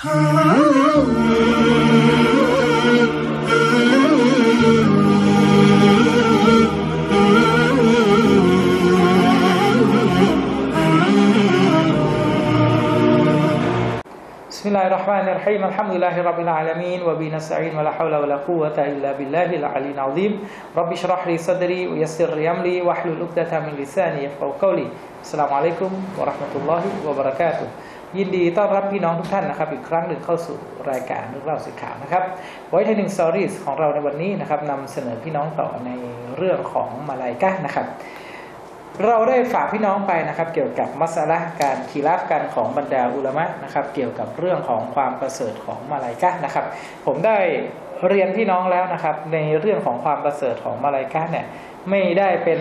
بسم الله الرحمن الرحيم الحمد لله رب العالمين وبه نستعين ولا حول ولا قوة إلا بالله العلي العظيم رب اشرح لي صدري ويسر لي أمري واحلل عقدة من لساني يفقهوا قولي السلام عليكم ورحمة الله وبركاته ยินดีต้อนรับพี่น้องทุกท่านนะครับ อีกครั้งหนึ่งเข้าสู่รายการเรื่องเล่าสิขาวนะครับไว้ที่หนึ่งสตอรี่ของเราในวันนี้นะครับนำเสนอพี่น้องต่อในเรื่องของมาลายกะนะครับ เราได้ฝากพี่น้องไปนะครับ เกี่ยวกับมัสละการคีราฟกันของบรรดาอุลามะนะครับ เกี่ยวกับเรื่องของความประเสริฐของมาลายกะนะครับ ผมได้เรียนพี่น้องแล้วนะครับ ในเรื่องของความประเสริฐของมาลายกะเนี่ย ไม่ได้เป็น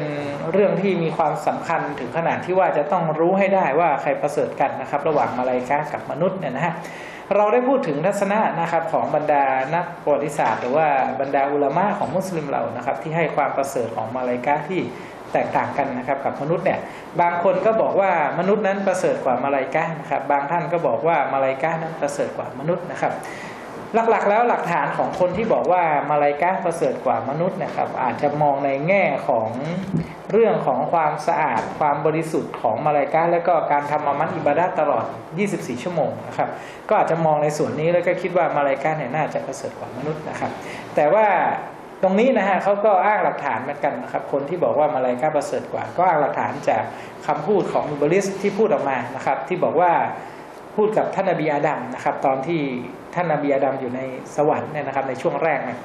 เรื่องที่มีความสำคัญถึงขนาดที่ว่าจะต้องรู้ให้ได้ว่าใครประเสริฐกันนะครับ ระหว่างมาลายกะกับมนุษย์เนี่ยนะฮะเราได้พูดถึงทัศนะนะครับของบรรดานักประวัติศาสตร์หรือว่าบรรดาอุลามะของมุสลิมเรานะครับ ที่ให้ความประเสริฐของมาลายกะที่แตกต่างกันนะครับกับมนุษย์เนี่ยบางคนก็บอกว่ามนุษย์นั้นประเสริฐกว่ามาลายกะนะครับ บางท่านก็บอกว่ามาลายกะนั้นประเสริฐกว่ามนุษย์นะครับ หลักๆ แล้วหลักฐานของคนที่บอกว่ามาลายกะประเสริฐกว่ามนุษย์นะครับ อาจจะมองในแง่ของเรื่องของความสะอาดความบริสุทธิ์ของมาลายกะและก็การทำอามัดอิบาดะตลอด 24 ชั่วโมงนะครับก็อาจจะมองในส่วนนี้แล้วก็คิดว่ามาลายกะเนี่ยน่าจะประเสริฐกว่ามนุษย์นะครับ แต่ว่าตรงนี้นะฮะเขาก็อ้างหลักฐานเหมือนกันนะครับ คนที่บอกว่ามาลายกะประเสริฐกว่า ก็อ้างหลักฐานจากคำพูดของมุบลิสที่พูดออกมานะครับ ที่บอกว่าพูดกับท่านนบีอาดัมนะครับ ตอนที่ ท่านนบีอาดัมอยู่ในสวรรค์เนี่ยนะครับในช่วงแรกเนะ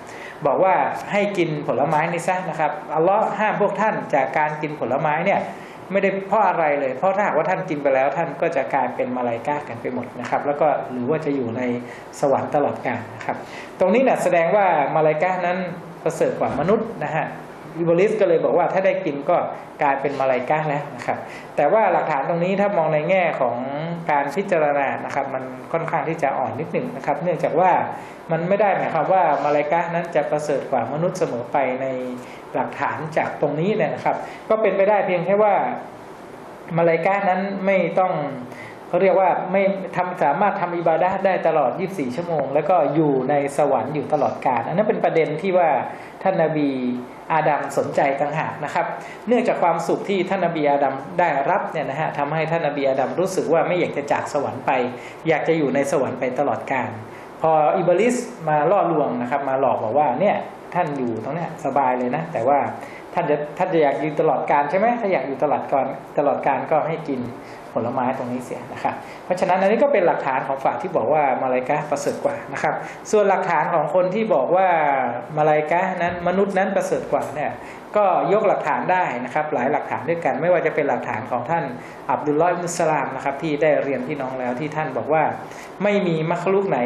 บอกว่าให้กินผลไม้นี่ซะนะครับอัลลอฮ์ห้ามพวกท่านจากการกินผลไม้เนี่ยไม่ได้เพราะอะไรเลย เพราะถ้าหากว่าท่านกินไปแล้วท่านก็จะกลายเป็นมาลายกากันไปหมดนะครับ แล้วก็หรือว่าจะอยู่ในสวรรค์ตลอดกาลนะครับ ตรงนี้เนี่ยแสดงว่ามาลายกานั้นประเสริฐกว่ามนุษย์นะฮะ อิบลิสก็เลยบอกว่าถ้าได้กินก็กลายเป็นมาลายกาแล้วนะครับ แต่ว่าหลักฐานตรงนี้ถ้ามองในแง่ของการพิจารณานะครับ มันค่อนข้างที่จะอ่อนนิดหนึ่งนะครับ เนื่องจากว่ามันไม่ได้หมายความว่ามาลายกานั้นจะประเสริฐกว่ามนุษย์เสมอไปในหลักฐานจากตรงนี้เนี่ยนะครับ ก็เป็นไปได้เพียงแค่ว่ามาลายกานั้นไม่ต้อง เขาเรียกว่าไม่ทำสามารถทำอิบาดะได้ตลอด 24 ชั่วโมง แล้วก็อยู่ในสวรรค์อยู่ตลอดกาลอันนั้นเป็นประเด็นที่ว่าท่านนาบีอาดัมสนใจต่างหากนะครับ เนื่องจากความสุขที่ท่านนบีอาดัมได้รับเนี่ยนะฮะทำให้ท่านนบีอาดัมรู้สึกว่าไม่อยากจะจากสวรรค์ไป อยากจะอยู่ในสวรรค์ไปตลอดกาลพออิบลิสมาล่อลวงนะครับ มาหลอกบอกว่าเนี่ยท่านอยู่ตรงเนี้ยสบายเลยนะ แต่ว่าท่านจะท่านจะอยากอยู่ตลอดกาลใช่ไหมถ้าอยากอยู่ตลอดก่อนตลอดกาลก็ให้กิน ผลไม้ตรงนี้เสียนะครับเพราะฉะนั้นอันนี้ก็เป็นหลักฐานของฝ่ายที่บอกว่ามาลายกะประเสริฐกว่านะครับ ส่วนหลักฐานของคนที่บอกว่ามาลายกะนั้นมนุษย์นั้นประเสริฐกว่าเนี่ยก็ยกหลักฐานได้นะครับ หลายหลักฐานด้วยกัน ไม่ว่าจะเป็นหลักฐานของท่านอับดุลลอฮ์มุสลามนะครับที่ได้เรียนพี่น้องแล้วที่ท่านบอกว่าไม่มีมัคลุกไหน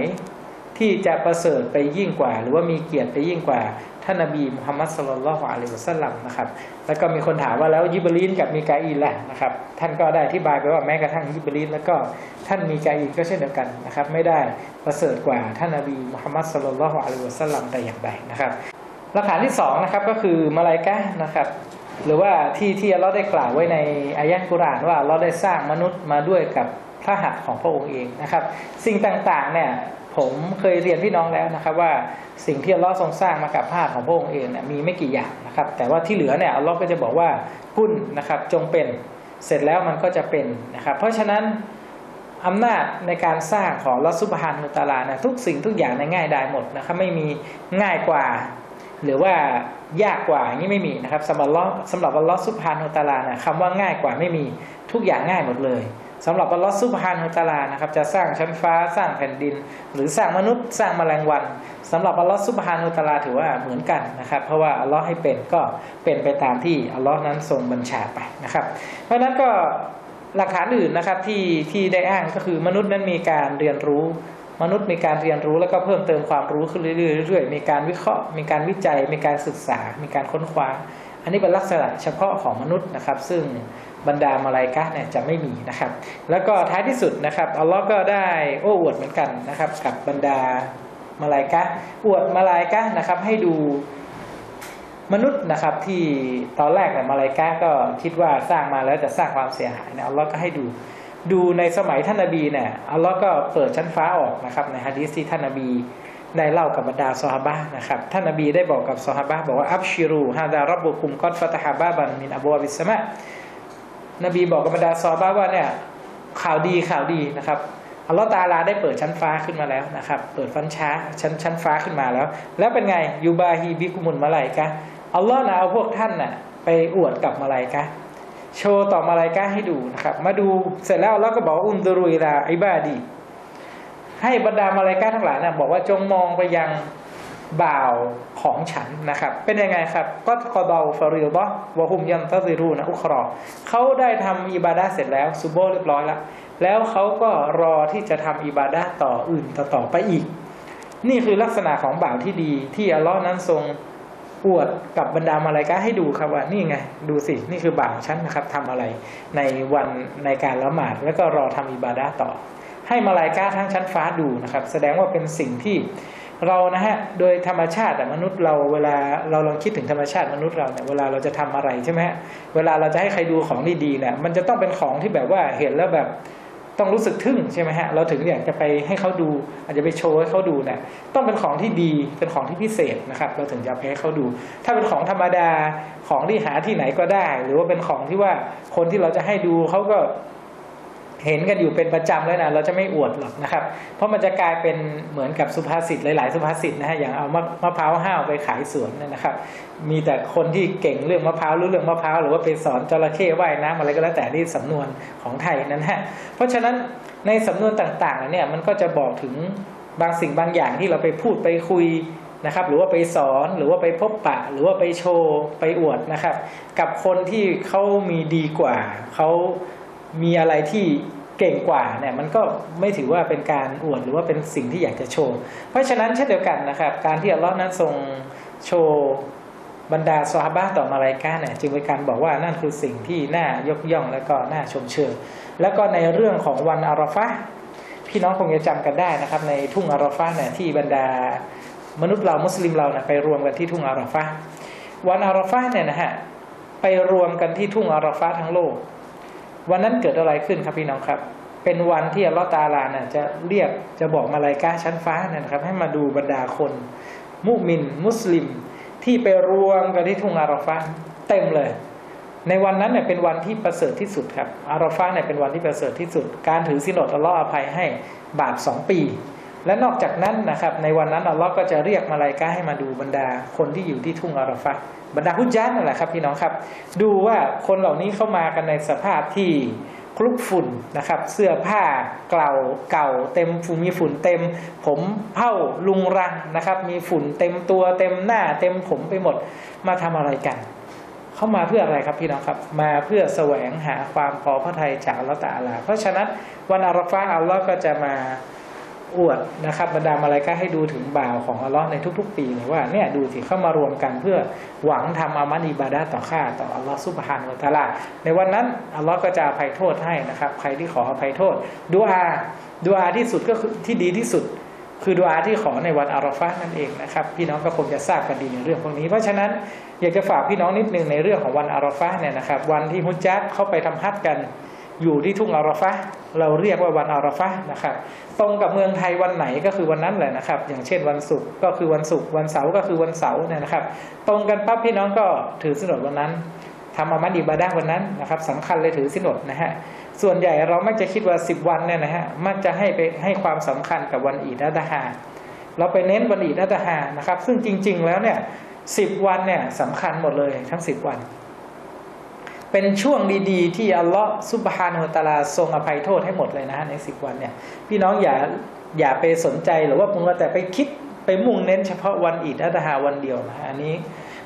ที่จะประเสริฐไปยิ่งกว่า หรือว่ามีเกียรติไปยิ่งกว่าท่านนบีมุฮัมมัดสุลลัลลอฮุอะลัยฮิวะสัลลัมนะครับแล้วก็มีคนถามว่าแล้วยิบรีนกับมีกาอีนแหละนะครับท่านก็ได้อธิบายไปว่าแม้กระทั่งยิบรีนแล้วก็ท่านมีกาอีนก็เช่นเดียวกันนะครับไม่ได้ประเสริฐกว่าท่านนบีมุฮัมมัดสุลลัลลอฮุอะลัยฮิวะสัลลัมแต่อย่างใดนะครับหลักฐานที่สองนะครับก็คือมาลายกะนะครับหรือว่าที่ที่เราได้กล่าวไว้ในอายะห์กุรอานว่าเราได้สร้างมนุษย์มาด้วยกับพระหัตถ์ของพระองค์เองนะครับ สิ่งต่างๆเนี่ย ผมเคยเรียนพี่น้องแล้วนะครับว่าสิ่งที่อัลลอฮ์ทรงสร้างมากับพระหัตถ์ของพระองค์เองเนี่ยมีไม่กี่อย่างนะครับ แต่ว่าที่เหลือเนี่ยอัลลอฮ์ก็จะบอกว่ากุนนะครับจงเป็นเสร็จแล้วมันก็จะเป็นนะครับ เพราะฉะนั้นอำนาจในการสร้างของลอสุบฮานุตาลาเนี่ยทุกสิ่งทุกอย่างในง่ายได้หมดนะครับไม่มีง่ายกว่า หรือว่ายากกว่าอย่างนี้ไม่มีนะครับสำหรับลอสำหรับอัลลอฮ์ซุบฮานุตาลาเนี่ยคำว่าง่ายกว่าไม่มีทุกอย่างง่ายหมดเลย สำหรับอัลลอฮ์ซุบฮานุตาลานะครับจะสร้างชั้นฟ้าสร้างแผ่นดิน หรือสร้างมนุษย์สร้างแมลงวันสำหรับอัลลอฮ์ซุบฮานุตาลาถือว่าเหมือนกันนะครับ เพราะว่าอัลลอฮ์ให้เป็นก็เป็นไปตามที่อัลลอฮ์นั้นทรงบัญชาไปนะครับ เพราะฉะนั้นก็หลักฐานอื่นนะครับที่ที่ได้อ้างก็คือมนุษย์นั้นมีการเรียนรู้ มนุษย์มีการเรียนรู้แล้วก็เพิ่มเติมความรู้ขึ้นเรื่อยๆมีการวิเคราะห์ มีการวิจัย มีการศึกษา มีการค้นคว้า อันนี้เป็นลักษณะเฉพาะของมนุษย์นะครับ ซึ่งบรรดามาลายกะเนี่ยจะไม่มีนะครับ แล้วก็ท้ายที่สุดนะครับอัลลอฮ์ก็ได้โอ้อวดเหมือนกันนะครับ กับบรรดามาลายกะอวดมาลายกะนะครับ ให้ดูมนุษย์นะครับที่ตอนแรกเนี่ยมาลายกะก็คิดว่าสร้างมาแล้วจะสร้างความเสียหายนะอัลลอฮ์ก็ให้ดูดูในสมัยท่านนบีเนี่ยอัลลอฮ์ก็เปิดชั้นฟ้าออกนะครับในฮะดีษที่ท่านนบี ได้เล่ากับบรรดาซอฮาบะนะครับท่านนบีได้บอกกับซอฮาบะบอกว่าอับชิรูฮาดารับบุคุมกอดฟัตฮาบาบันมินอบูบิสมะนบีบอกกับบรรดาซอฮาบะว่าเนี่ยข่าวดีข่าวดีนะครับอัลลอฮ์ตาลาได้เปิดชั้นฟ้าขึ้นมาแล้วนะครับเปิดฟันช้าชั้นชั้นฟ้าขึ้นมาแล้ว แล้วเป็นไงยูบาฮีบิกุมุนมาไลกะอัลลอฮ์นะเอาพวกท่านน่ะไปอวดกับมาไลกะโชว์ต่อมาไลกะให้ดูนะครับมาดูเสร็จแล้วเราก็บอกอุนดรุยลาอิบาดี ให้บรรดามาลายกาทั้งหลายนะบอกว่าจงมองไปยังบ่าวของฉันนะครับ เป็นยังไงครับ ก็คอดอลฟาริลบะวะฮุมยันตะซิรูนะอุครอเขาได้ทำอิบาดาเสร็จแล้วซูโบเรียบร้อยแล้วแล้วเขาก็รอที่จะทำอิบาดาต่ออื่นต่อตอไปอีก นี่คือลักษณะของบ่าวที่ดี ที่อัลลอฮ์นั้นทรงอวดกับบรรดามาลายกาให้ดูครับว่านี่ไงดูสินี่คือบ่าวฉันนะครับทำอะไรในวันในการละหมาดแล้วก็รอทำอิบาดาต่อ ให้มาลายกาทั้งชั้นฟ้าดูนะครับ แสดงว่าเป็นสิ่งที่เรานะฮะโดยธรรมชาติมนุษย์เราเวลาเราลองคิดถึงธรรมชาติมนุษย์เราเนี่ยเวลาเราจะทำอะไรใช่ไหมฮะเวลาเราจะให้ใครดูของดีๆเนี่ยมันจะต้องเป็นของที่แบบว่าเห็นแล้วแบบต้องรู้สึกทึ่งใช่ไหมฮะเราถึงอยากจะไปให้เขาดู อาจจะไปโชว์ให้เขาดูเนี่ยต้องเป็นของที่ดีเป็นของที่พิเศษนะครับ เราถึงจะไปให้เขาดู ถ้าเป็นของธรรมดาของที่หาที่ไหนก็ได้ หรือว่าเป็นของที่ว่าคนที่เราจะให้ดูเขาก็ เห็นกันอยู่เป็นประจำแล้วนะเราจะไม่อวดหรอกนะครับ เพราะมันจะกลายเป็นเหมือนกับสุภาษิตหลาย ๆ สุภาษิตนะฮะอย่างเอามะมะพร้าวห้าวไปขายสวนนะครับ มีแต่คนที่เก่งเรื่องมะพร้าวรู้เรื่องมะพร้าวหรือว่าไปสอนจระเข้ว่ายน้ำอะไรก็แล้วแต่ที่สำนวนของไทยนั้นฮะเพราะฉะนั้นในสำนวนต่างๆเนี่ยมันก็จะบอกถึงบางสิ่งบางอย่างที่เราไปพูดไปคุยนะครับหรือว่าไปสอนหรือว่าไปพบปะ หรือว่าไปโชว์ไปอวดนะครับ กับคนที่เขามีดีกว่าเขา มีอะไรที่เก่งกว่าเนี่ยมันก็ไม่ถือว่าเป็นการอวดหรือว่าเป็นสิ่งที่อยากจะโชว์ เพราะฉะนั้นเช่นเดียวกันนะครับ การที่อัลลอฮ์นั้นทรงโชว์บรรดาซอฮาบะต่อมาลายกาเนี่ยจึงเป็นการบอกว่านั่นคือสิ่งที่น่ายกย่องและก็น่าชมเชยแล้วก็ในเรื่องของวันอาราฟะพี่น้องคงจะจำกันได้นะครับ ในทุ่งอาราฟะเนี่ยที่บรรดามนุษย์เรามุสลิมเราเนี่ยไปรวมกันที่ทุ่งอาราฟะวันอาราฟะเนี่ยนะฮะไปรวมกันที่ทุ่งอาราฟะทั้งโลก วันนั้นเกิดอะไรขึ้นครับพี่น้องครับ เป็นวันที่อัลลอฮ์ตาลาน่ะจะเรียกจะบอกมาลายกาชั้นฟ้าเนี่ยนะครับ ให้มาดูบรรดาคน มุมิน มุสลิม ที่ไปรวมกันที่ทุ่งอาราฟาเต็มเลย ในวันนั้นเนี่ยเป็นวันที่ประเสริฐที่สุดครับอาราฟาเนี่ยเป็นวันที่ประเสริฐที่สุด การถือสินอดอัลลอฮ์อภัยให้บาปสองปี และนอกจากนั้นนะครับ ในวันนั้นอัลลอฮ์ก็จะเรียกมาลายกาให้มาดูบรรดาคนที่อยู่ที่ทุ่งอาราฟาบรรดาฮุจญานั่นแหละครับพี่น้องครับ ดูว่าคนเหล่านี้เข้ามากันในสภาพที่คลุกฝุ่นนะครับ เสื้อผ้าเก่าเก่า เต็มฝุ่นมีฝุ่นเต็ม ผมเผ้าลุงรังนะครับ มีฝุ่นเต็มตัวเต็มหน้า เต็มผมไปหมดมาทำอะไรกันเข้ามาเพื่ออะไรครับพี่น้องครับ มาเพื่อแสวงหาความพอพระทัยจากอัลลอฮฺตาลา เพราะฉะนั้นวันอาราฟาอัลลอฮ์ก็จะมา อวดนะครับบรรดามาลายกาให้ดูถึงบ่าวของอัลลอฮ์ในทุก ๆ ปีเลยว่าเนี่ยดูสิเข้ามารวมกันเพื่อหวังทำอามันอิบาดาต่อข้าต่ออัลลอฮ์ซุบฮานุตะลาในวันนั้นอัลลอฮ์ก็จะอภัยโทษให้นะครับ ใครที่ขออภัยโทษดูอาดูอาที่สุดก็คือที่ดีที่สุด คือดูอาที่ขอในวันอาราฟะนั่นเองนะครับพี่น้องก็คงจะทราบกันดีในเรื่องพวกนี้ เพราะฉะนั้นอยากจะฝากพี่น้องนิดนึงในเรื่องของวันอาราฟะเนี่ยนะครับวันที่ฮุจจัดเข้าไปทำฮัจกันอยู่ที่ทุ่งอาราฟะ เราเรียกว่าวันอาราฟะนะครับ ตรงกับเมืองไทยวันไหนก็คือวันนั้นแหละนะครับ อย่างเช่นวันศุกร์ก็คือวันศุกร์วันเสาร์ก็คือวันเสาร์เนี่ยนะครับ ตรงกันปั๊บพี่น้องก็ถือสินอดวันนั้นทำอามัดอิบาดาวันนั้นนะครับสำคัญเลยถือสินอดนะฮะส่วนใหญ่เรามักจะคิดว่าสิบวันเนี่ยนะฮะมักจะให้ไปให้ความสำคัญกับวันอีดอัตฮาเราไปเน้นวันอีดอัตฮานะครับ ซึ่งจริง ๆ แล้วเนี่ยสิบวันเนี่ยสำคัญหมดเลยทั้งสิบวัน เป็นช่วงดีๆ ที่อัลลอฮ์ซุบฮานุตาลาทรงอภัยโทษให้หมดเลยนะในสิบวันเนี่ยพี่น้องอย่าอย่าไปสนใจหรือว่ามึงแต่ไปคิดไปมุ่งเน้นเฉพาะวันอิดอัตฮาวันเดียวนะอันนี้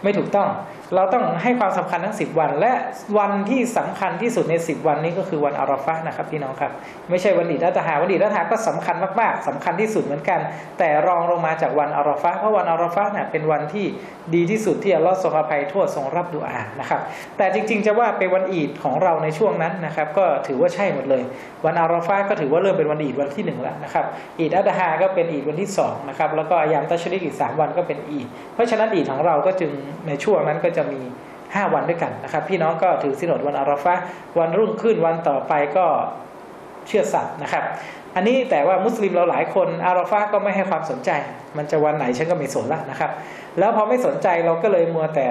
ไม่ถูกต้อง เราต้องให้ความสำคัญทั้งสิบวัน และวันที่สำคัญที่สุดในสิบวันนี้ก็คือวันอาราฟะนะครับพี่น้องครับ ไม่ใช่วันอิดอัตฮาวันอิดอัตฮาก็สำคัญมากๆสำคัญที่สุดเหมือนกัน แต่รองลงมาจากวันอาราฟะเพราะวันอาราฟะเนี่ยเป็นวันที่ดีที่สุดที่อัลลอฮ์ทรงอภัยโทษทรงรับดุอานะครับ แต่จริงๆจะว่าเป็นวันอีดของเราในช่วงนั้นนะครับ ก็ถือว่าใช่หมดเลย วันอาราฟะก็ถือว่าเริ่มเป็นวันอีดวันที่หนึ่งแล้วนะครับอีดอัตฮาก็เป็นอีดวันที่สองนะครับแล้วก็อายามตัชริกอีกสามวันก็เป็นอีดเพราะฉะนั้นอีดของเราก็จึงในช่วงนั้นก็จะมี 5 วันด้วยกันนะครับ พี่น้องก็ถือสินอดวันอาราฟะวันรุ่งขึ้นวันต่อไปก็เชื่อสัตว์นะครับ อันนี้แต่ว่ามุสลิมเราหลายคนอาราฟาก็ไม่ให้ความสนใจ มันจะวันไหนฉันก็ไม่สนละนะครับ แล้วพอไม่สนใจเราก็เลยมัวแต่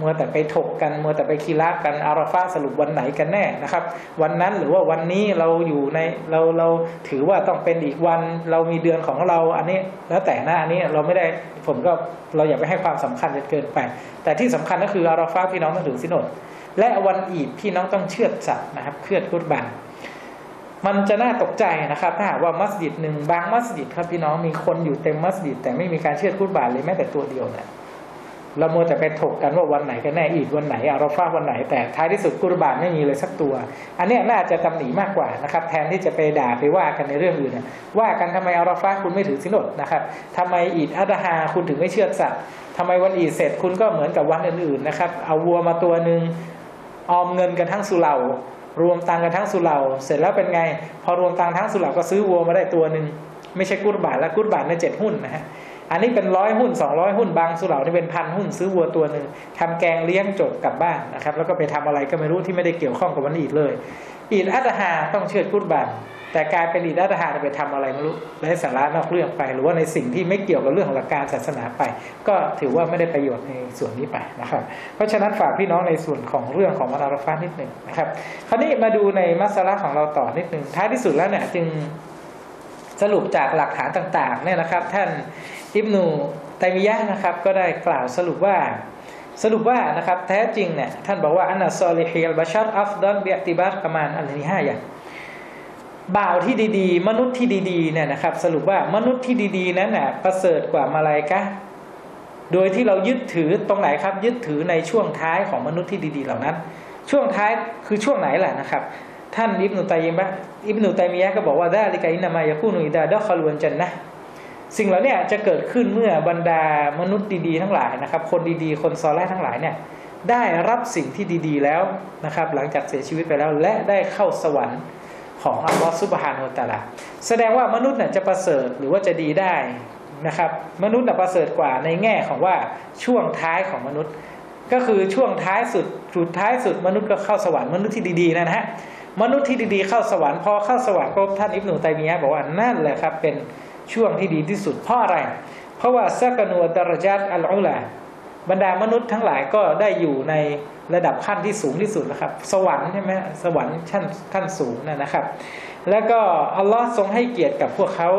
มัวแต่ไปถกกันมัวแต่ไปคีรากันอาราฟาสรุปวันไหนกันแน่นะครับ วันนั้นหรือว่าวันนี้เราอยู่ในเราเราถือว่าต้องเป็นอีกวันเรามีเดือนของเราอันนี้แล้วแต่นะอันนี้เราไม่ได้ผมก็เราอย่าไปให้ความสำคัญจนเกินไป แต่ที่สำคัญก็คืออาราฟาพี่น้องต้องถือสินอดและวันอีดพี่น้องต้องเชื่อดสัตว์นะครับเชื่อดกุรบาน มันจะน่าตกใจนะครับถ้าว่ามัสยิดหนึ่งบางมัสยิดครับพี่น้องมีคนอยู่เต็มมัสยิด แต่ไม่มีการเชื่อดกุรบานเลยแม้แต่ตัวเดียวเนี่ยเราโมจะไปถกกันว่าวันไหนกันแน่อีดวันไหนอาราฟาวันไหน แต่ท้ายที่สุดกุรบานไม่มีเลยสักตัว อันนี้น่าจะตำหนิมากกว่านะครับ แทนที่จะไปด่าไปว่ากันในเรื่องอื่นเนี่ยว่ากันทำไมอาราฟาคุณไม่ถือสินอดนะครับทำไมอีดอัตฮาคุณถึงไม่เชื่อดสัตว์ทำไมวันอีดเสร็จคุณก็เหมือนกับวันอื่นๆนะครับเอาวัวมาตัวหนึ่งออมเงินกันทั้งสุเหร่า รวมตังกันทั้งสุเหร่าเสร็จแล้วเป็นไง พอรวมตังทั้งสุเหร่าก็ซื้อวัวมาได้ตัวหนึ่งไม่ใช่กุดบาทแล้วกุดบาทในเจ็ดหุ้นนะฮะอันนี้เป็นร้อยหุ้นสองร้อยหุ้นบางสุเหร่านี่เป็นพันหุ้นซื้อวัวตัวหนึ่งทำแกงเลี้ยงจบกลับบ้านนะครับแล้วก็ไปทำอะไรก็ไม่รู้ที่ไม่ได้เกี่ยวข้องกับวันอีดเลย อีดอัตหาต้องเชื่อกุดบาท แต่กลายเป็นอีดอัตฮาไปทำอะไรไม่รู้ไร้สาระนอกเรื่องไป หรือว่าในสิ่งที่ไม่เกี่ยวกับเรื่องของหลักการศาสนาไป ก็ถือว่าไม่ได้ประโยชน์ในส่วนนี้ไปนะครับ เพราะฉะนั้นฝากพี่น้องในส่วนของเรื่องของมนาราฟานิดหนึ่งนะครับคราวนี้มาดูในมัสลาของเราต่อนิดหนึ่งท้ายที่สุดแล้วเนี่ยจึงสรุปจากหลักฐานต่างๆเนี่ยนะครับ ท่านอิบนูไตมียะนะครับ ก็ได้กล่าวสรุปว่าสรุปว่านะครับแท้จริงเนี่ยท่านบอกว่าอันนัสซอลิฮิลบาชัดอัฟดอนเบียติบัตประมาณอันนี้ห้าอย่าง บ่าวที่ดีๆ มนุษย์ที่ดีๆเนี่ยนะครับ สรุปว่ามนุษย์ที่ดีๆนั้นน่ะประเสริฐกว่ามาลายกะโดยที่เรายึดถือตรงไหนครับ ยึดถือในช่วงท้ายของมนุษย์ที่ดี ๆ เหล่านั้น ช่วงท้ายคือช่วงไหนล่ะนะครับ ท่านอิบนุตัยมะอิบนุตัยมียะก็บอกว่าได้ลิกาอินามายาคูนุอิดาดอคาลวนจันนะสิ่งเหล่านี้จะเกิดขึ้นเมื่อบรรดามนุษย์ดีๆทั้งหลายนะครับ คนดีๆ คนซอแรทั้งหลายเนี่ยได้รับสิ่งที่ดีๆแล้วนะครับ หลังจากเสียชีวิตไปแล้วและได้เข้าสวรรค์ ของอัลลอฮฺซุบฮานุตะลาแสดงว่ามนุษย์เนี่ยจะประเสริฐหรือว่าจะดีได้นะครับ มนุษย์น่ะประเสริฐกว่าในแง่ของว่าช่วงท้ายของมนุษย์ ก็คือช่วงท้ายสุดสุดท้ายสุดมนุษย์ก็เข้าสวรรค์มนุษย์ที่ดีๆนะฮะมนุษย์ที่ดีๆเข้าสวรรค์พอเข้าสวรรค์ปุ๊บท่านอิบนุตัยมียะบอกว่านั่นแหละครับเป็นช่วงที่ดีที่สุดเพราะอะไร เพราะว่าซักนัวดารจัตอัลอุลา บรรดามนุษย์ทั้งหลายก็ได้อยู่ในระดับขั้นที่สูงที่สุดนะครับ สวรรค์ใช่ไหมสวรรค์ชั้นขั้นสูงนะนะครับ แล้วก็อัลลอฮ์ทรงให้เกียรติกับพวกเขา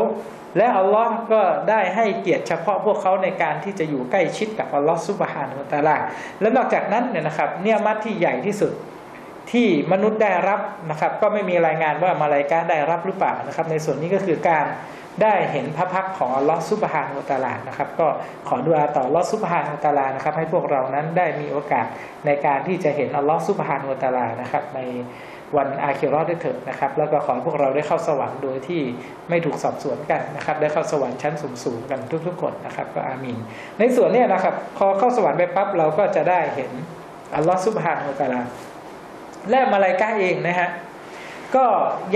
และอัลลอฮ์ก็ได้ให้เกียรติเฉพาะพวกเขาในการที่จะอยู่ใกล้ชิดกับอัลลอฮ์ซุบฮานุตะลาและนอกจากนั้นเนี่ยนะครับเนี่ยมัดที่ใหญ่ที่สุดที่มนุษย์ได้รับนะครับ ก็ไม่มีรายงานว่ามาลายกาได้รับหรือเปล่านะครับ ในส่วนนี้ก็คือการ ได้เห็นพระพักของอัลลอฮ์ซุบฮานุตะลานะครับ ก็ขอดุอาต่ออัลลอฮ์ซุบฮานุตะลานะครับ ให้พวกเรานั้นได้มีโอกาสในการที่จะเห็นอัลลอฮ์ซุบฮานุตะลานะครับ ในวันอาคิรอดได้เถิดนะครับ แล้วก็ขอพวกเราได้เข้าสวรรค์โดยที่ไม่ถูกสอบสวนกันนะครับ ได้เข้าสวรรค์ชั้นสูงๆกันทุกๆคนนะครับ ก็อามีนในส่วนนี้นะครับ พอเข้าสวรรค์ไปปั๊บเราก็จะได้เห็นอัลลอฮ์ซุบฮานุตะลาและมาลายกาเองนะฮะก็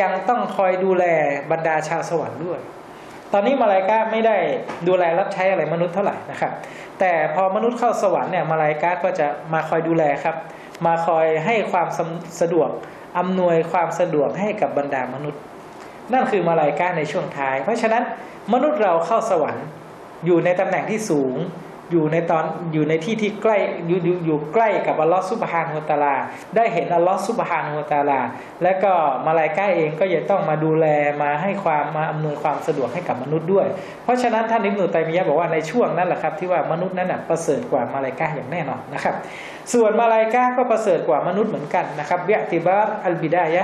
ยังต้องคอยดูแลบรรดาชาวสวรรค์ด้วย ตอนนี้มาลายกาไม่ได้ดูแลรับใช้อะไรมนุษย์เท่าไหร่นะครับ แต่พอมนุษย์เข้าสวรรค์เนี่ยมาลายกาก็จะมาคอยดูแลครับ มาคอยให้ความสะดวกอำนวยความสะดวกให้กับบรรดามนุษย์ นั่นคือมาลายกาในช่วงท้าย เพราะฉะนั้นมนุษย์เราเข้าสวรรค์อยู่ในตำแหน่งที่สูง อยู่ในตอนอยู่ในที่ที่ใกล้อยู่อยู่อยู่ใกล้กับอัลลอฮฺซุบฮานุตาลา ได้เห็นอัลลอฮฺซุบฮานุตาลา และก็มาลายกาเองก็ยังต้องมาดูแลมาให้ความมาอำนวยความสะดวกให้กับมนุษย์ด้วย เพราะฉะนั้นท่านอิบนุตัยมียะบอกว่าในช่วงนั้นแหละครับที่ว่ามนุษย์นั้นประเสริฐกว่ามาลายกาอย่างแน่นอนนะครับ ส่วนมาลายกาก็ประเสริฐกว่ามนุษย์เหมือนกันนะครับเบียติบาอัลบิดายะ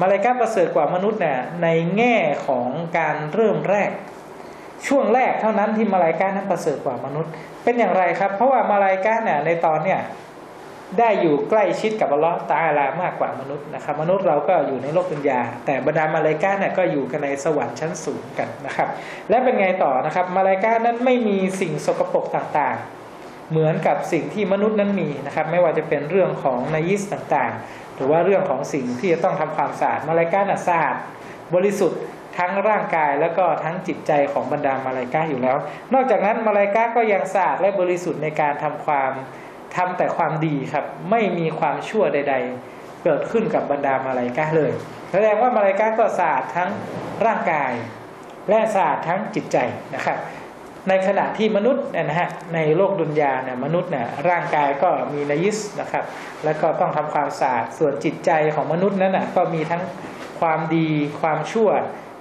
มาลายกาประเสริฐกว่ามนุษย์เนี่ยในแง่ของการเริ่มแรก ช่วงแรกเท่านั้นที่มาลายกานั้นประเสริฐกว่ามนุษย์ เป็นอย่างไรครับ เพราะว่ามาลายกาเนี่ยในตอนเนี่ยได้อยู่ใกล้ชิดกับอัลลอฮ์ตาลามากกว่ามนุษย์นะครับ มนุษย์เราก็อยู่ในโลกปัญญา แต่บรรดามาลายกาเนี่ยก็อยู่กันในสวรรค์ชั้นสูงกันนะครับ และเป็นไงต่อนะครับ มาลายกานั้นไม่มีสิ่งสกปรกต่างๆ เหมือนกับสิ่งที่มนุษย์นั้นมีนะครับ ไม่ว่าจะเป็นเรื่องของนายิสต่างๆ หรือว่าเรื่องของสิ่งที่จะต้องทำความสะอาดมาลายกาน่ะสะอาดบริสุทธิ์ ทั้งร่างกายแล้วก็ทั้งจิตใจของบรรดามาลายกาอยู่แล้ว นอกจากนั้นมาลายกาก็ยังสะอาดและบริสุทธิ์ในการทำความทำแต่ความดีครับ ไม่มีความชั่วใด ๆ เกิดขึ้นกับบรรดามาลายกาเลยแสดงว่ามาลายกาก็สะอาดทั้งร่างกาย และสะอาดทั้งจิตใจนะครับในขณะที่มนุษย์นะฮะในโลกดุนยาเนี่ยมนุษย์เนี่ยร่างกายก็มีนยิสนะครับ แล้วก็ต้องทำความสะอาดส่วนจิตใจของมนุษย์นั้นนะก็มีทั้งความดีความชั่ว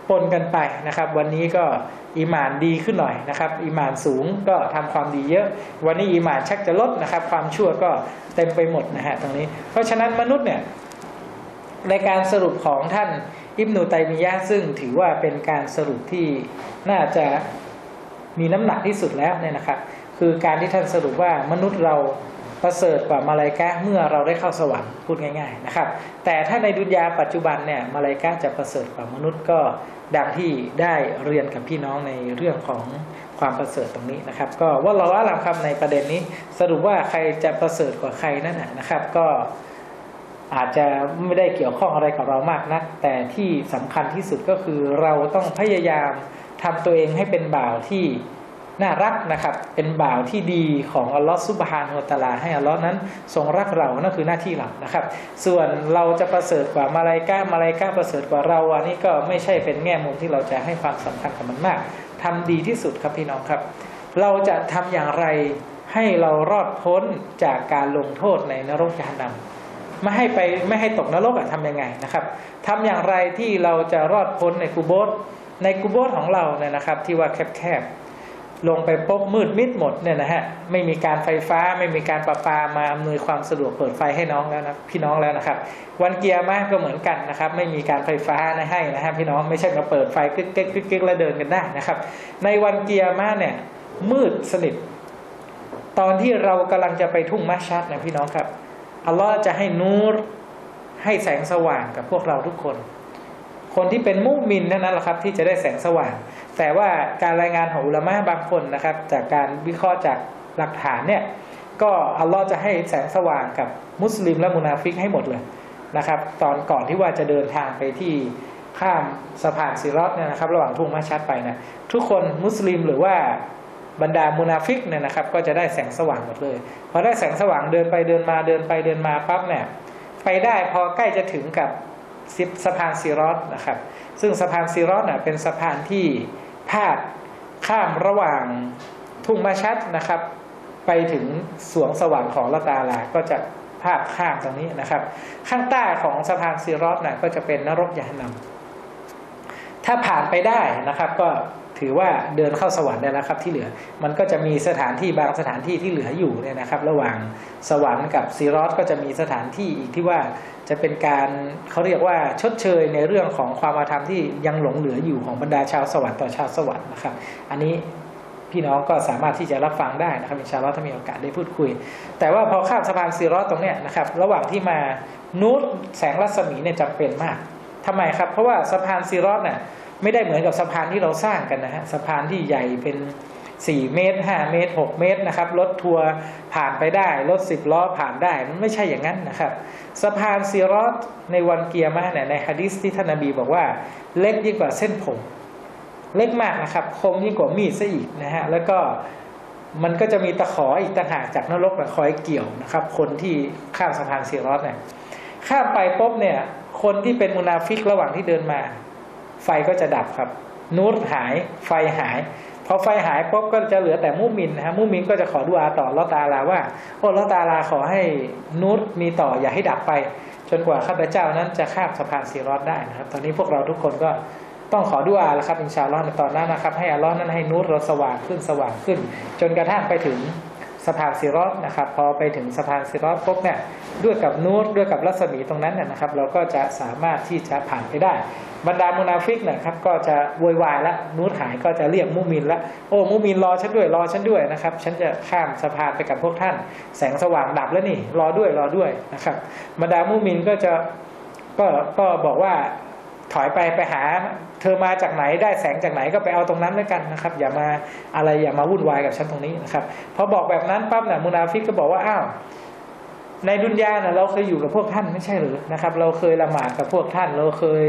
ปนกันไปนะครับ วันนี้ก็อีหมานดีขึ้นหน่อยนะครับอีหมานสูงก็ทำความดีเยอะ วันนี้อีหมานชักจะลดนะครับ ความชั่วก็เต็มไปหมดนะฮะตรงนี้ เพราะฉะนั้นมนุษย์เนี่ยในการสรุปของท่านอิบนุตัยมียะซึ่งถือว่าเป็นการสรุปที่น่าจะมีน้ำหนักที่สุดแล้วเนี่ยนะครับ คือการที่ท่านสรุปว่ามนุษย์เรา ประเสริฐกว่ามาลายกะเมื่อเราได้เข้าสวรรค์พูดง่าย ๆนะครับ แต่ถ้าในดุนยาปัจจุบันเนี่ยมาลายกะจะประเสริฐกว่ามนุษย์ก็ดังที่ได้เรียนกับพี่น้องในเรื่องของความประเสริฐตรงนี้นะครับ ก็ว่าเราว่าลำคำในประเด็นนี้ สรุปว่าใครจะประเสริฐกว่าใครนั่นนะนะครับ ก็อาจจะไม่ได้เกี่ยวข้องอะไรกับเรามากนัก แต่ที่สำคัญที่สุดก็คือเราต้องพยายามทำตัวเองให้เป็นบ่าวที่ น่ารักนะครับ เป็นบ่าวที่ดีของอัลลอฮฺซุบฮานุตะลาให้อัลลอฮ์นั้นทรงรักเรานั่นคือหน้าที่เรานะครับ ส่วนเราจะประเสริฐกว่ามาลายกามาลายกาประเสริฐกว่าเราอันนี้ก็ไม่ใช่เป็นแง่มุมที่เราจะให้ความสำคัญกับมันมากทำดีที่สุดครับพี่น้องครับ เราจะทำอย่างไรให้เรารอดพ้นจากการลงโทษในนรกยานำไม่ให้ไปไม่ให้ตกนรกอะทำยังไงนะครับทำอย่างไรที่เราจะรอดพ้นในกูโบสในกูโบสของเราเนี่ยนะครับ ที่ว่าแคบ ลงไปพบมืดมิดหมดเนี่ยนะฮะไม่มีการไฟฟ้าไม่มีการประปามาอำนวยความสะดวกเปิดไฟให้น้องแล้วนะพี่น้องแล้วนะครับ วันเกียร์มาก็เหมือนกันนะครับ ไม่มีการไฟฟ้านะให้นะฮะพี่น้องไม่ใช่มาเปิดไฟกึกกึกกึกกึกแล้วเดินกันได้นะครับ ในวันเกียร์มาเนี่ยมืดสนิทตอนที่เรากำลังจะไปทุ่งมัชชัดนะพี่น้องครับอัลลอฮ์จะให้นูรให้แสงสว่างกับพวกเราทุกคน คนที่เป็นมุมินเท่านั้นแหละครับ ที่จะได้แสงสว่าง แต่ว่าการรายงานของอุลามะบางคนนะครับ จากการวิเคราะห์จากหลักฐานเนี่ยก็อัลลอฮ์จะให้แสงสว่างกับมุสลิมและมุนาฟิกให้หมดเลยนะครับ ตอนก่อนที่ว่าจะเดินทางไปที่ข้ามสะพานซิรอตเนี่ยนะครับ ระหว่างทุ่งมะห์ชัรไปนะทุกคนมุสลิมหรือว่าบรรดามุนาฟิกเนี่ยนะครับ ก็จะได้แสงสว่างหมดเลยพอได้แสงสว่างเดินไปเดินมาเดินไปเดินมาปั๊บเนี่ยไปได้พอใกล้จะถึงกับสะพานซิรอตนะครับ ซึ่งสะพานซิรอตเนี่ยเป็นสะพานที่ พาดข้ามระหว่างทุ่งมะห์ชัรนะครับ ไปถึงสวนสวรรค์ของอัลลอฮ์ตะอาลา ก็จะภาพข้ามตรงนี้นะครับ ข้างใต้ของสะพานซีรอสนะก็จะเป็นนรกยานำถ้าผ่านไปได้นะครับ ก็ ถือว่าเดินเข้าสวรรค์ได้แล้วครับที่เหลือ มันก็จะมีสถานที่บางสถานที่ที่เหลืออยู่เนี่ยนะครับ ระหว่างสวรรค์กับซีรอสก็จะมีสถานที่อีกที่ว่าจะเป็นการเขาเรียกว่าชดเชยในเรื่องของความอาธรรมที่ยังหลงเหลืออยู่ของบรรดาชาวสวรรค์ต่อชาวสวรรค์นะครับ อันนี้พี่น้องก็สามารถที่จะรับฟังได้นะครับอินชาอัลลอฮ์ถ้ามีโอกาสได้พูดคุย แต่ว่าพอข้ามสะพานซิรอตตรงเนี้ยนะครับ ระหว่างที่มานูรแสงรัศมีเนี่ยจำเป็นมากทำไมครับ เพราะว่าสะพานซิรอตเนี่ย ไม่ได้เหมือนกับสะพานที่เราสร้างกันนะฮะสะพานที่ใหญ่เป็น4เมตร5เมตร6เมตรนะครับรถทัวร์ผ่านไปได้รถ10ล้อผ่านได้มันไม่ใช่อย่างนั้นนะครับ สะพานซิรอสในวันกิยามะห์เนี่ยในฮะดีษที่ท่านนบีบอกว่า เล็กยิ่งกว่าเส้นผม เล็กมากนะครับ คมยิ่งกว่ามีดซะอีกนะฮะแล้วก็มันก็จะมีตะขออีกต่างหากจากนรกนะคอยเกี่ยวนะครับ คนที่ข้ามสะพานซิรอตเนี่ยข้ามไปปุ๊บเนี่ย คนที่เป็นมุนาฟิกระหว่างที่เดินมา ไฟก็จะดับครับ นูรหายไฟหายพอไฟหายปุ๊บก็จะเหลือแต่มุอ์มินนะฮะมุอ์มินก็จะขอดุอาต่ออัลลอฮ์ตะอาลาว่า โอ้อัลลอฮ์ตะอาลาขอให้นูรมีต่ออย่าให้ดับไป จนกว่าข้าพเจ้านั้นจะข้ามสะพานซิรอตได้นะครับ ตอนนี้พวกเราทุกคนก็ต้องขอดุอาแล้วครับอินชาอัลลอฮ์ในตอนนั้นนะครับ ให้อัลลอฮ์นั้นให้นูรเราสว่างขึ้นสว่างขึ้น จนกระทั่งไปถึง สะพานซีรอสนะครับพอไปถึงสะพานซีรอสปุ๊บเนี่ยด้วยกับนูรด้วยกับรัศมีตรงนั้นนนะครับ เราก็จะสามารถที่จะผ่านไปได้ บรรดามุนาฟิกนะครับก็จะวอยวายละนูรหายก็จะเรียกมุมินละโอ้มุมินรอฉันด้วยรอฉันด้วยนะครับฉันจะข้ามสะพานไปกับพวกท่าน แสงสว่างดับแล้วนี่รอด้วยรอด้วยนะครับบรรดามุมินก็จะก็ก็บอกว่าถอยไปไปหา เธอมาจากไหนได้แสงจากไหนก็ไปเอาตรงนั้นแล้วกันนะครับ อย่ามาอะไรอย่ามาวุ่นวายกับฉันตรงนี้นะครับพอบอกแบบนั้นปั๊บเนี่ยมุนาฟิกก็บอกว่าอ้าวในดุนยาเน่ะเราเคยอยู่กับพวกท่านไม่ใช่หรือนะครับ เราเคยละหมาดกับพวกท่าน เราเคย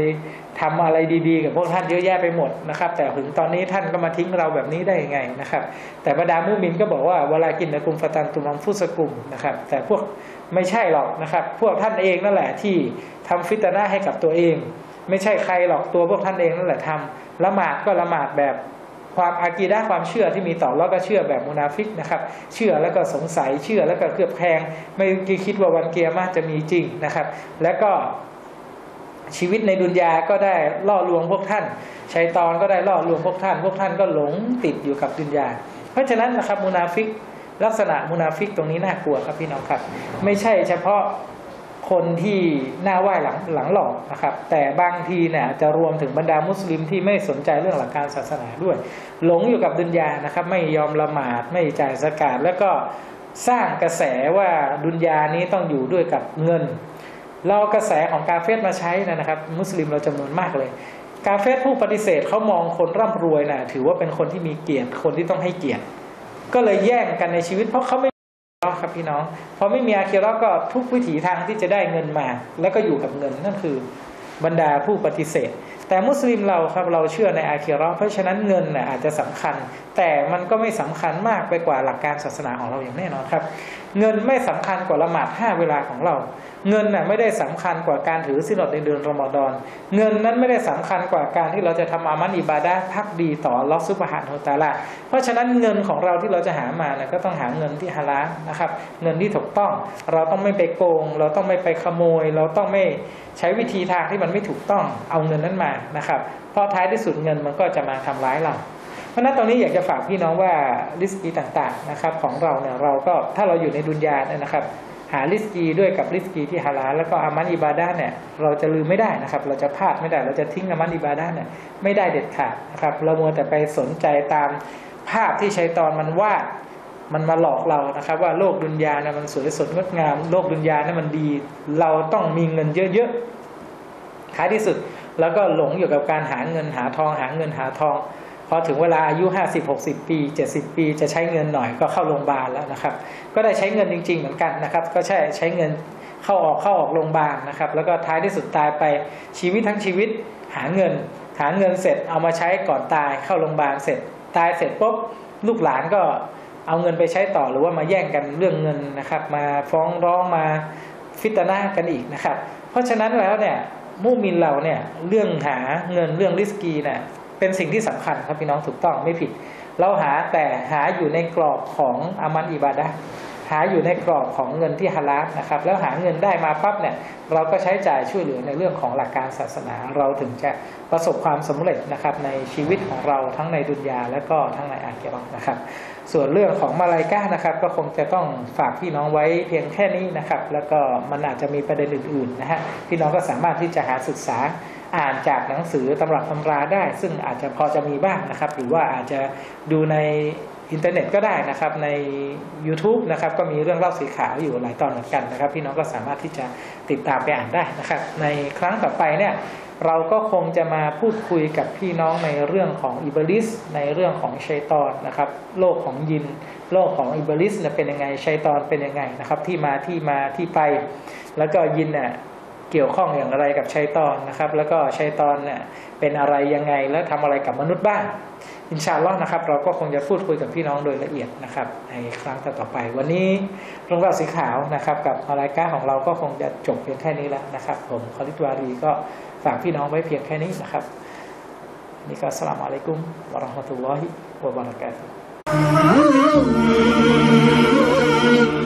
ทำอะไรดีๆ กับพวกท่านเยอะแยะไปหมดนะครับ แต่ถึงตอนนี้ท่านก็มาทิ้งเราแบบนี้ได้ยังไงนะครับ แต่บรรดามุมินก็บอกว่าเวลากินนะกุมฟตันตุมัมฟุสกุมนะครับ แต่พวกไม่ใช่หรอกนะครับ พวกท่านเองนั่นแหละที่ทำฟิตนะห์ให้กับตัวเอง ไม่ใช่ใครหรอกตัวพวกท่านเองนั่นแหละทำละหมาดก็ละหมาดแบบความอะกีดะห์ความเชื่อที่มีต่อแล้วก็เชื่อแบบมุนาฟิกนะครับ เชื่อแล้วก็สงสัยเชื่อแล้วก็เคลือบแคลงไม่คิดว่าวันกิยามะห์จะมีจริงนะครับ แล้วก็ชีวิตในดุนยาก็ได้ล่อลวงพวกท่านชัยตอนก็ได้ล่อลวงพวกท่าน พวกท่านก็หลงติดอยู่กับดุนยา เพราะฉะนั้นนะครับมุนาฟิกลักษณะมุนาฟิกตรงนี้น่ากลัวครับพี่น้องครับ ไม่ใช่เฉพาะ คนที่หน้าไหว้หลังหลังหลอกนะครับ แต่บางทีเนี่ยจะรวมถึงบรรดามุสลิมที่ไม่สนใจเรื่องหลักการศาสนาด้วย หลงอยู่กับดุนยานะครับ ไม่ยอมละหมาดไม่จ่ายสกาดแล้วก็สร้างกระแสว่าดุนยานี้ต้องอยู่ด้วยกับเงิน เรากระแสของกาเฟสมาใช้นะครับ มุสลิมเราจำนวนมากเลย กาเฟสผู้ปฏิเสธเขามองคนร่ำรวยนะถือว่าเป็นคนที่มีเกียรติคนที่ต้องให้เกียรติ ก็เลยแย่งกันในชีวิตเพราะเขาไม่ ครับพี่น้องพอไม่มีอาคีรอก็ทุกวิถีทางที่จะได้เงินมา แล้วก็อยู่กับเงินนั่นคือ บรรดาผู้ปฏิเสธ แต่มุสลิมเราครับเราเชื่อในอาคีรอเพราะฉะนั้นเงินน่ยอาจจะสำคัญ แต่มันก็ไม่สำคัญมากไปกว่าหลักการศาสนาของเราอย่างแน่นอนครับ เงินไม่สำคัญกว่าละหมาดห้าเวลาของเรา เงินน่ะไม่ได้สำคัญกว่าการถือสินอดในเดือนรอมฎอนเงินนั้นไม่ได้สำคัญกว่าการที่เราจะทำอามันอิบาดะพักดีต่อลอสุบฮานโฮตาลาเพราะฉะนั้นเงินของเราที่เราจะหามาเนี่ยก็ต้องหาเงินที่ฮาลาลนะครับ เงินที่ถูกต้อง เราต้องไม่ไปโกง เราต้องไม่ไปขโมย เราต้องไม่ ใช้วิธีทางที่มันไม่ถูกต้องเอาเงินนั้นมานะครับเพราะท้ายที่สุดเงินมันก็จะมาทำร้ายเรา เพราะนั้นตรงนี้อยากจะฝากพี่น้องว่าลิสกีต่างๆนะครับของเราเนี่ยเราก็ถ้าเราอยู่ในดุนยาเนี่ยนะครับ หาลิสกีด้วยกับลิสกีที่ฮาลาแล้วก็อามันอิบาดาเนี่ยเราจะลืมไม่ได้นะครับ เราจะพลาดไม่ได้ เราจะทิ้งอามันอิบาดาเนี่ยไม่ได้เด็ดขาดนะครับเรามัวแต่ไปสนใจตามภาพที่ชัยตอนมันวาด มันมาหลอกเรานะครับ ว่าโลกดุนยาเนี่ยมันสวยสดงดงาม โลกดุนยาเนี่ยมันดี เราต้องมีเงินเยอะๆท้ายที่สุดแล้วก็หลงอยู่กับการหาเงินหาทองหาเงินหาทองพอถึงเวลาอายุ 50 60 ปี 70 ปี จะใช้เงินหน่อยก็เข้าโรงพยาบาลแล้วนะครับ ก็ได้ใช้เงินจริง ๆ เหมือนกันนะครับ ก็ใช่ใช้เงินเข้าออกเข้าออกโรงพยาบาลนะครับ แล้วก็ท้ายที่สุดตายไปชีวิตทั้งชีวิตหาเงิน หาเงินเสร็จเอามาใช้ก่อนตายเข้าโรงพยาบาลเสร็จตายเสร็จปุ๊บลูกหลานก็ เอาเงินไปใช้ต่อหรือว่ามาแย่งกันเรื่องเงินนะครับ มาฟ้องร้องมาฟิตนากันอีกนะครับ เพราะฉะนั้นแล้วเนี่ยมุมินเราเนี่ยเรื่องหาเงินเรื่องริสกีเนี่ยเป็นสิ่งที่สำคัญครับพี่น้องถูกต้องไม่ผิด เราหาแต่หาอยู่ในกรอบของอามันอิบาดะ หาอยู่ในกรอบของเงินที่ฮาลาลนะครับ แล้วหาเงินได้มาปั๊บเนี่ยเราก็ใช้จ่ายช่วยเหลือในเรื่องของหลักการศาสนาเราถึงจะประสบความสำเร็จนะครับในชีวิตของเราทั้งในดุนยาและก็ทั้งในอาเกรอนะครับ ส่วนเรื่องของมาลายกานะครับ ก็คงจะต้องฝากพี่น้องไว้เพียงแค่นี้นะครับ แล้วก็มันอาจจะมีประเด็นอื่นๆนะฮะพี่น้องก็สามารถที่จะหาศึกษาอ่านจากหนังสือตำรับตำราได้ ซึ่งอาจจะพอจะมีบ้างนะครับ หรือว่าอาจจะดูใน อินเทอร์เน็ตก็ได้นะครับใน YouTube นะครับก็มีเรื่องเล่าสีขาวอยู่หลายตอนเหมือนกันนะครับ พี่น้องก็สามารถที่จะติดตามไปอ่านได้นะครับ ในครั้งต่อไปเนี่ยเราก็คงจะมาพูดคุยกับพี่น้องในเรื่องของอิบลิสในเรื่องของชัยตอนนะครับโลกของยิน โลกของอิบลิสเป็นยังไงชัยตอนเป็นยังไงนะครับที่มาที่มาที่ไป แล้วก็ยินเนี่ยเกี่ยวข้องอย่างไรกับชัยตอนนะครับ แล้วก็ชัยตอนเนี่ยเป็นอะไรยังไงแล้วทำอะไรกับมนุษย์บ้าง อินชาอัลลอฮ์นะครับ เราก็คงจะพูดคุยกับพี่น้องโดยละเอียดนะครับ ในครั้งต่อไป วันนี้โรงเรียนสีขาวนะครับ กับอะไรายการของเราก็คงจะจบเพียงแค่นี้แล้วนะครับ ผมคอลิตวารีก็ฝากพี่น้องไว้เพียงแค่นี้นะครับนี่ก็สลามอะลัยกุมวะราะห์มะตุลลอฮิวะบะเราะกาตุฮ์